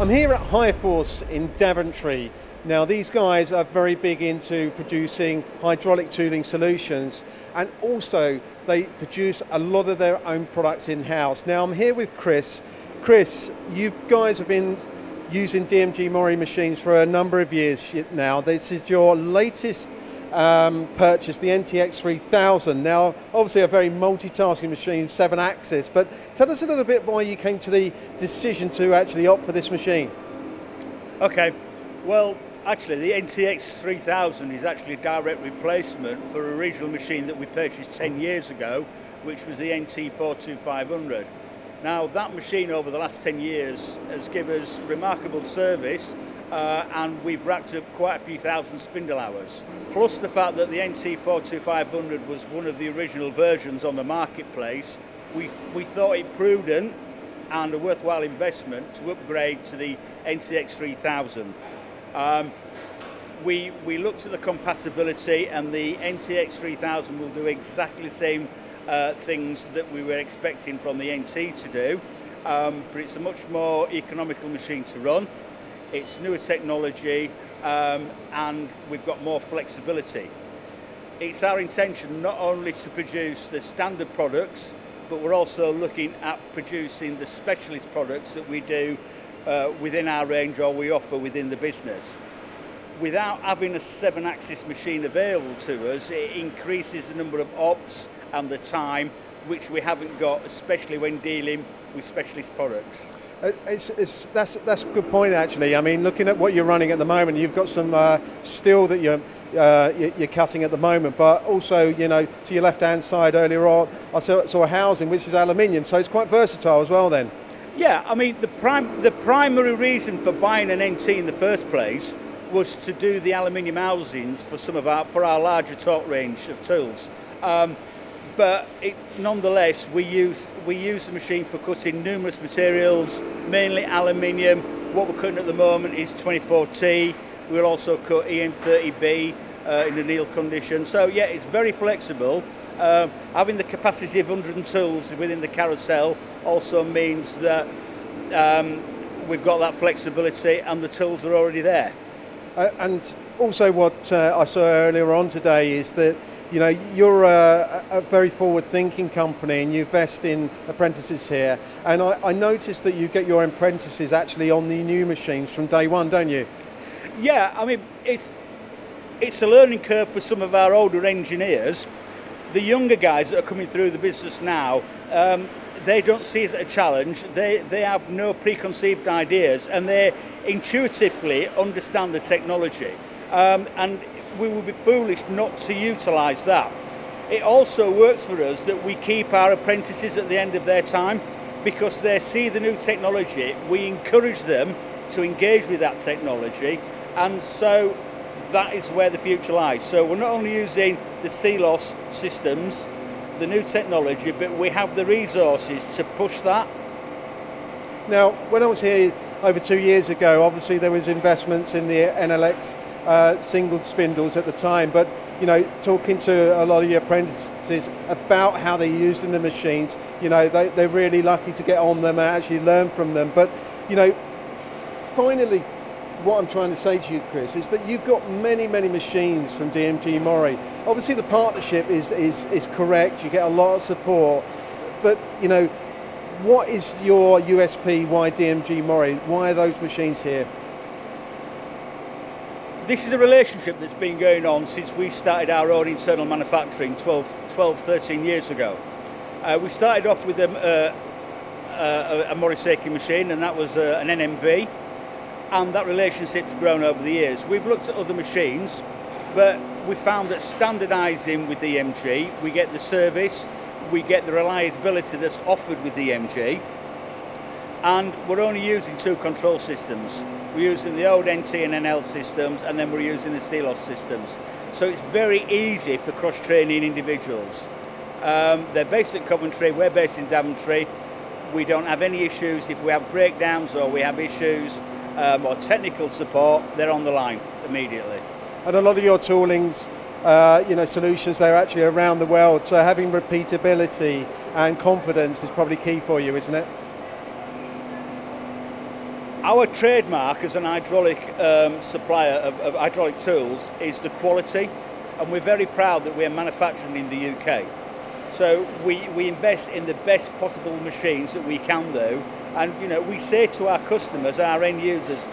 I'm here at Hi-Force in Daventry. Now these guys are very big into producing hydraulic tooling solutions and also they produce a lot of their own products in-house. Now I'm here with Chris. Chris, you guys have been using DMG Mori machines for a number of years now. This is your latest um, purchased the NTX 3000. Now, obviously a very multitasking machine, seven axis, but tell us a little bit why you came to the decision to actually opt for this machine. Okay, well, actually the NTX 3000 is actually a direct replacement for a regional machine that we purchased 10 years ago, which was the NT 42500. Now, that machine over the last 10 years has given us remarkable service uh, and we've racked up quite a few thousand spindle hours. Plus the fact that the NT42500 was one of the original versions on the marketplace, we, we thought it prudent and a worthwhile investment to upgrade to the NTX 3000. Um, we, we looked at the compatibility and the NTX 3000 will do exactly the same uh, things that we were expecting from the NT to do, um, but it's a much more economical machine to run it's newer technology, um, and we've got more flexibility. It's our intention not only to produce the standard products, but we're also looking at producing the specialist products that we do uh, within our range or we offer within the business. Without having a seven axis machine available to us, it increases the number of ops and the time which we haven't got, especially when dealing with specialist products. Uh, it's, it's, that's, that's a good point, actually. I mean, looking at what you're running at the moment, you've got some uh, steel that you're, uh, you're cutting at the moment, but also, you know, to your left-hand side earlier on, I saw, saw a housing which is aluminium, so it's quite versatile as well then. Yeah, I mean, the, prim- the primary reason for buying an NT in the first place was to do the aluminium housings for some of our, for our larger torque range of tools. Um, but it, nonetheless we use we use the machine for cutting numerous materials, mainly aluminium. What we're cutting at the moment is 24T. We'll also cut EN30B uh, in anneal condition. So yeah, it's very flexible. Uh, having the capacity of 100 tools within the carousel also means that um, we've got that flexibility and the tools are already there. Uh, and also what uh, I saw earlier on today is that you know, you're a, a, very forward-thinking company and you invest in apprentices here. And I, I, noticed that you get your apprentices actually on the new machines from day one, don't you? Yeah, I mean, it's it's a learning curve for some of our older engineers. The younger guys that are coming through the business now, um, they don't see it as a challenge. They they have no preconceived ideas and they intuitively understand the technology. Um, and we would be foolish not to utilise that. It also works for us that we keep our apprentices at the end of their time because they see the new technology. We encourage them to engage with that technology, and so that is where the future lies. So we're not only using the CELOS systems, the new technology, but we have the resources to push that. Now, when I was here over two years ago, obviously there was investments in the NLX uh, single spindles at the time, but you know, talking to a lot of your apprentices about how they're used in the machines, you know, they, they're really lucky to get on them and actually learn from them. But, you know, finally, what I'm trying to say to you, Chris, is that you've got many, many machines from DMG Mori. Obviously, the partnership is, is, is correct. You get a lot of support. But, you know, what is your USP? Why DMG Mori? Why are those machines here? This is a relationship that's been going on since we started our own internal manufacturing 12, 12 13 years ago. Uh, we started off with a, uh, a, a Mori Seiki machine and that was uh, an NMV and that relationship's grown over the years. We've looked at other machines but we found that standardising with DMG, we get the service, we get the reliability that's offered with DMG and we're only using two control systems. We're using the old NT and NL systems and then we're using the CELOS systems. So it's very easy for cross-training individuals. Um, they're based at Coventry, we're based in Daventry. We don't have any issues. If we have breakdowns or we have issues um, or technical support, they're on the line immediately. And a lot of your toolings, uh, you know, solutions, they're actually around the world. So having repeatability and confidence is probably key for you, isn't it? Our trademark as an hydraulic um, supplier of, of hydraulic tools is the quality, and we're very proud that we're manufacturing in the UK. So we, we invest in the best possible machines that we can do, and you know we say to our customers, our end users,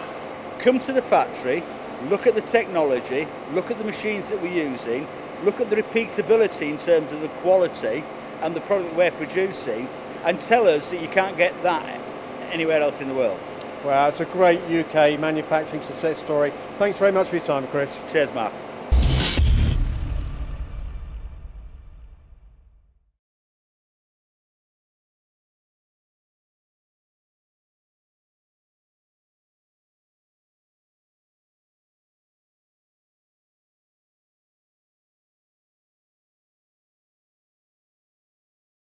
come to the factory, look at the technology, look at the machines that we're using, look at the repeatability in terms of the quality and the product we're producing, and tell us that you can't get that anywhere else in the world. Well, it's a great UK manufacturing success story. Thanks very much for your time, Chris. Cheers, Mark.